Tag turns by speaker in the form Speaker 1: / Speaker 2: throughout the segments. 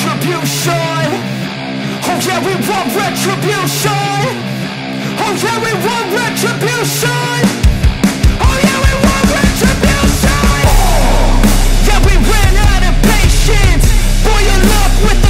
Speaker 1: Retribution. Oh yeah, we
Speaker 2: want retribution. Oh yeah, we want retribution. Oh yeah, we want retribution. Oh, yeah, we ran out of patience. Boil up with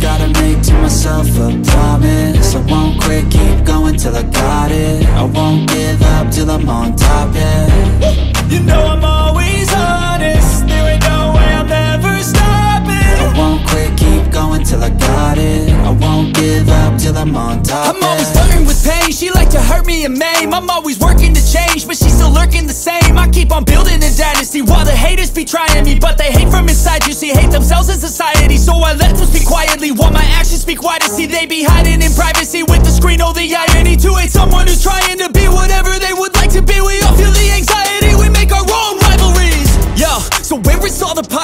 Speaker 2: Gotta make to myself a promise. I won't quit, keep going till I got it. I won't give up till I'm on top, yeah.
Speaker 1: You know I'm always honest. There ain't no way I'm ever stopping.
Speaker 2: I won't quit, keep going till I got it. I won't give up till I'm on top,
Speaker 1: I'm
Speaker 2: yeah
Speaker 1: me maim. I'm always working to change, but she's still lurking the same. I keep on building a dynasty while the haters be trying me, but they hate from inside. You see, hate themselves in society. So I let them speak quietly while my actions speak wider. See, they be hiding in privacy with the screen. Oh, the irony to hate someone who's trying to be whatever they would